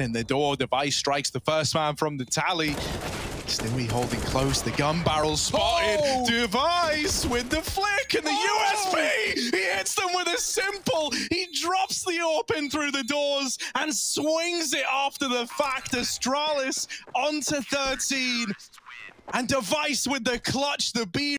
in the door. Device strikes the first man from the tally. Stewie holding close. The gun barrel spotted. Oh! Device with the flick and the Oh! USP. He hits them with a simple. He drops the open through the doors and swings it after the fact. Astralis onto 13. And Device with the clutch, the B.